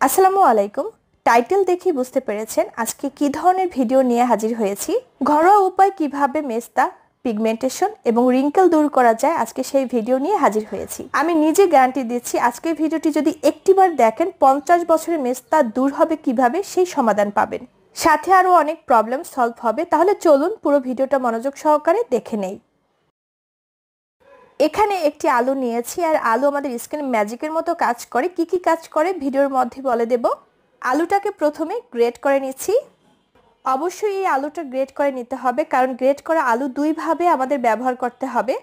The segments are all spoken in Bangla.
আসসালামু আলাইকুম। টাইটেল দেখে বুঝতে পেরেছেন আজকে কি ধরনের ভিডিও নিয়ে হাজির হয়েছি, ঘরোয়া উপায় কীভাবে মেস্তা পিগমেন্টেশন এবং রিঙ্কেল দূর করা যায় আজকে সেই ভিডিও নিয়ে হাজির হয়েছি। আমি নিজে গ্যারান্টি দিচ্ছি আজকের ভিডিওটি যদি একটিবার দেখেন পঞ্চাশ বছরের মেস্তা দূর হবে কীভাবে সেই সমাধান পাবেন। সাথে আরও অনেক প্রবলেম সলভ হবে, তাহলে চলুন পুরো ভিডিওটা মনোযোগ সহকারে দেখে নেই। এখানে একটি আলু নিয়েছি, আর আলু আমাদের স্কিন ম্যাজিকের মতো কাজ করে। কি কি কাজ করে ভিডিওর মধ্যে বলে দেব। আলুটাকে প্রথমে গ্রেট করে নিচ্ছি। অবশ্যই এই আলুটা গ্রেট করে নিতে হবে, কারণ গ্রেট করা আলু দুইভাবে আমাদের ব্যবহার করতে হবে।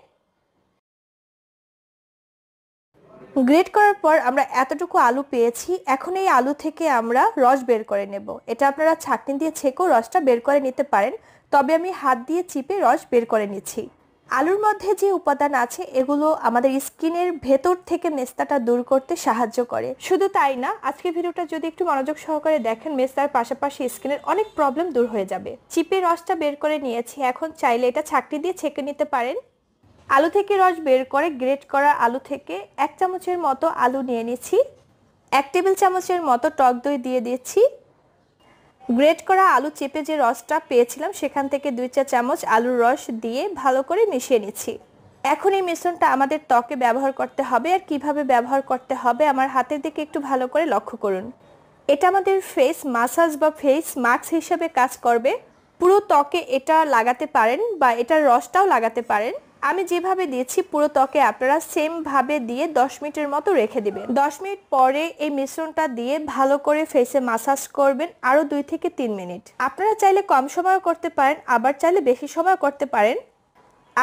গ্রেট করার পর আমরা এতটুকু আলু পেয়েছি, এখন এই আলু থেকে আমরা রস বের করে নেব। এটা আপনারা ছাকনি দিয়ে ছেঁকেও রসটা বের করে নিতে পারেন। তবে আমি হাত দিয়ে চিপে রস বের করে নিচ্ছি। আলুর মধ্যে যে উপাদান আছে, এগুলো আমাদের স্কিনের ভেতর থেকে মেস্তাটা দূর করতে সাহায্য করে। শুধু তাই না, আজকের ভিডিওটা যদি একটু মনোযোগ সহকারে দেখেন মেস্তার পাশাপাশি স্কিনের অনেক প্রবলেম দূর হয়ে যাবে। চিপে রসটা বের করে নিয়েছি, এখন চাইলে এটা ছাকনি দিয়ে ছেঁকে নিতে পারেন। আলু থেকে রস বের করে গ্রেট করা আলু থেকে এক চামচের মতো আলু নিয়ে নিচ্ছি। এক টেবিল চামচের মতো টক দই দিয়ে দিচ্ছি। গ্রেট করা আলু চেপে যে রসটা পেয়েছিলাম, সেখান থেকে দুই চা চামচ আলুর রস দিয়ে ভালো করে মিশিয়ে নিচ্ছি। এখন এই মিশ্রণটা আমাদের ত্বকে ব্যবহার করতে হবে আর কীভাবে ব্যবহার করতে হবে আমার হাতের দিকে একটু ভালো করে লক্ষ্য করুন। এটা আমাদের ফেস মাসাজ বা ফেস মাস্ক হিসেবে কাজ করবে। পুরো ত্বকে এটা লাগাতে পারেন বা এটার রসটাও লাগাতে পারেন। আমি যেভাবে দিয়েছি পুরো ত্বকে আপনারা সেম ভাবে দিয়ে 10 মিনিটের মতো রেখে দিবেন। 10 মিনিট পরে এই মিশ্রণটা দিয়ে ভালো করে ফেসে মাসাজ করবেন আরও দুই থেকে তিন মিনিট। আপনারা চাইলে কম সময় করতে পারেন, আবার চাইলে বেশি সময় করতে পারেন।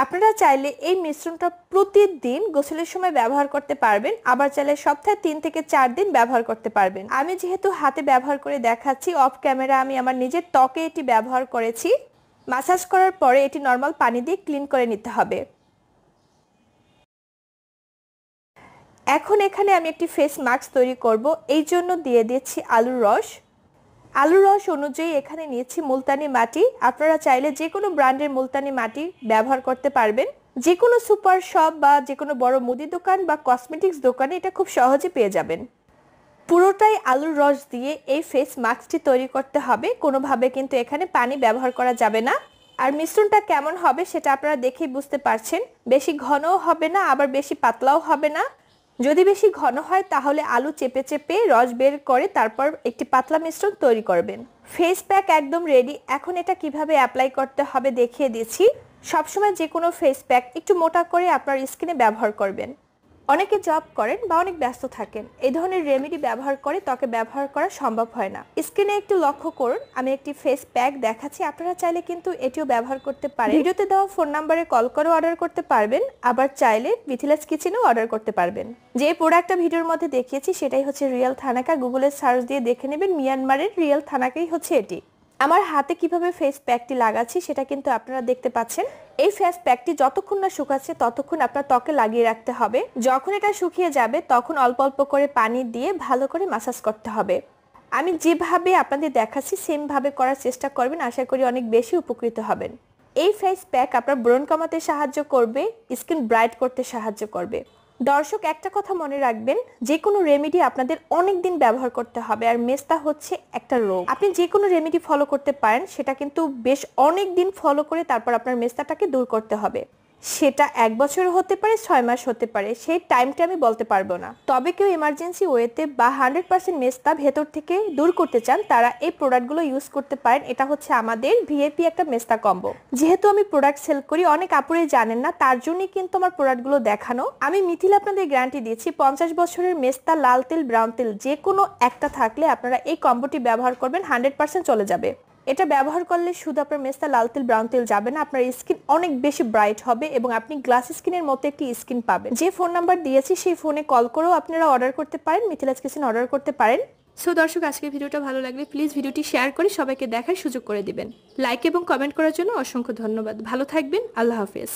আপনারা চাইলে এই মিশ্রণটা প্রতিদিন গোসলের সময় ব্যবহার করতে পারবেন, আবার চাইলে সপ্তাহে তিন থেকে চার দিন ব্যবহার করতে পারবেন। আমি যেহেতু হাতে ব্যবহার করে দেখাচ্ছি অফ ক্যামেরা আমি আমার নিজের ত্বকে এটি ব্যবহার করেছি। মাসাজ করার পরে এটি নর্মাল পানি দিয়ে ক্লিন করে নিতে হবে। এখন এখানে আমি একটি ফেস মাস্ক তৈরি করব, এই জন্য দিয়ে দিচ্ছি আলুর রস। আলুর রস অনুযায়ী এখানে নিয়েছি মুলতানি মাটি। আপনারা চাইলে যে কোনো ব্র্যান্ডের মুলতানি মাটি ব্যবহার করতে পারবেন। যে কোনো সুপার শপ বা যে কোনো বড় মুদি দোকান বা কসমেটিক্স দোকানে এটা খুব সহজে পেয়ে যাবেন। পুরোটাই আলুর রস দিয়ে এই ফেস মাস্কটি তৈরি করতে হবে। কোনোভাবে কিন্তু এখানে পানি ব্যবহার করা যাবে না। আর মিশ্রণটা কেমন হবে সেটা আপনারা দেখেই বুঝতে পারছেন। বেশি ঘনও হবে না, আবার বেশি পাতলাও হবে না। যদি বেশি ঘন হয়, তাহলে আলু চেপে চেপে রস বের করে তারপর একটি পাতলা মিশ্রণ তৈরি করবেন। ফেস প্যাক একদম রেডি এখন এটা কীভাবে অ্যাপ্লাই করতে হবে দেখিয়ে দিচ্ছি। সবসময় যে কোনো ফেস প্যাক একটু মোটা করে আপনার স্কিনে ব্যবহার করবেন। অনেকে জব করেন বা অনেক ব্যস্ত থাকেন এই ধরনের রেমেডি ব্যবহার করে ত্বকে ব্যবহার করা সম্ভব হয় না। স্কিনে একটু লক্ষ্য করুন আমি একটি ফেস প্যাক দেখাচ্ছি আপনারা চাইলে কিন্তু এটিও ব্যবহার করতে পারেন। ভিডিওতে দেওয়া ফোন নাম্বারে কল করে অর্ডার করতে পারবেন আবার চাইলে মিথিলাস কিচেনেও অর্ডার করতে পারবেন। যে প্রোডাক্টটা ভিডিওর মধ্যে দেখিয়েছি সেটাই হচ্ছে রিয়েল থানাকা গুগলের সার্চ দিয়ে দেখে নেবেন মিয়ানমারের রিয়েল থানাকাই হচ্ছে এটি। আমার হাতে কীভাবে ফেস প্যাকটি লাগাচ্ছি সেটা কিন্তু আপনারা দেখতে পাচ্ছেন। এই ফেস প্যাকটি যতক্ষণ না শুকাচ্ছে ততক্ষণ আপনার ত্বকে লাগিয়ে রাখতে হবে। যখন এটা শুকিয়ে যাবে তখন অল্প অল্প করে পানি দিয়ে ভালো করে মাসাজ করতে হবে। আমি যেভাবে আপনাদের দেখাচ্ছি সেমভাবে করার চেষ্টা করবেন, আশা করি অনেক বেশি উপকৃত হবেন। এই ফেস প্যাক আপনার ব্রণ কমাতে সাহায্য করবে স্কিন ব্রাইট করতে সাহায্য করবে। দর্শক, একটা কথা মনে রাখবেন যে কোনো রেমেডি আপনাদের অনেক দিন ব্যবহার করতে হবে আর মেস্তা হচ্ছে একটা রোগ। আপনি যে কোনো রেমেডি ফলো করতে পারেন, সেটা কিন্তু বেশ অনেক দিন ফলো করে তারপর আপনার মেস্তাটাকে দূর করতে হবে। সেটা এক বছর হতে পারে, ছয় মাস হতে পারে, সেই টাইমটা আমি বলতে পারব না। তবে কেউ এমার্জেন্সি ওয়েতে বা হান্ড্রেড পার্সেন্ট মেস্তা ভেতর থেকে দূর করতে চান, তারা এই প্রোডাক্টগুলো ইউজ করতে পারেন। এটা হচ্ছে আমাদের ভিএপি একটা মেস্তা কম্বো যেহেতু আমি প্রোডাক্ট সেল করি, অনেক আপুরে জানেন না, তার জন্যই কিন্তু আমার প্রোডাক্টগুলো দেখানো। আমি মিথিল আপনাদের গ্যারান্টি দিয়েছি পঞ্চাশ বছরের মেস্তা লাল তেল ব্রাউন তেল যে কোনো একটা থাকলে আপনারা এই কম্বোটি ব্যবহার করবেন হান্ড্রেড পার্সেন্ট চলে যাবে। এটা ব্যবহার করলে শুধু আপনার মেস্তা লাল তেল, ব্রাউন তেল যাবে না, আপনার স্কিন অনেক বেশি ব্রাইট হবে এবং আপনি গ্লাস স্কিনের মতো একটি স্কিন পাবেন। যে ফোন নাম্বার দিয়েছি, সেই ফোনে কল করেও আপনারা অর্ডার করতে পারেন, মিথিলাজ কিচেন অর্ডার করতে পারেন। সো দর্শক আজকে ভিডিওটা ভালো লাগলে প্লিজ ভিডিওটি শেয়ার করে সবাইকে দেখার সুযোগ করে দিবেন। লাইক এবং কমেন্ট করার জন্য অসংখ্য ধন্যবাদ। ভালো থাকবেন, আল্লাহ হাফেজ।